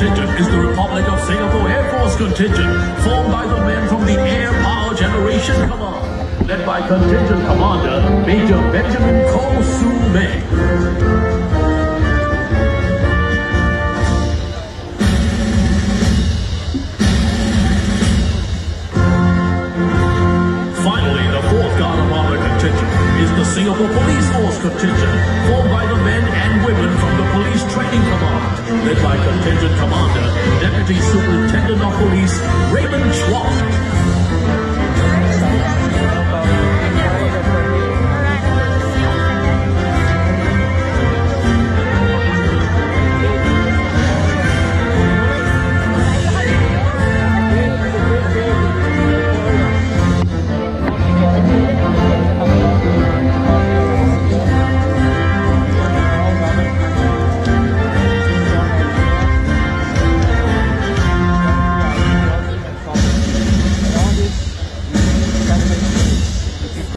contingent, is the Republic of Singapore Air Force contingent, formed by the men from the Air Power Generation Command, led by contingent commander Major Benjamin Cole Sue May. Finally, the fourth of Honor contingent is the Singapore Police Force contingent, formed by Led by Contingent Commander, Deputy Superintendent of Police Raymond Schwab.